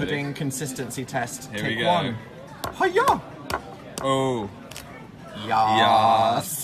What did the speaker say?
pudding consistency test. Here Take we go. one. Hiya! Oh, Yes.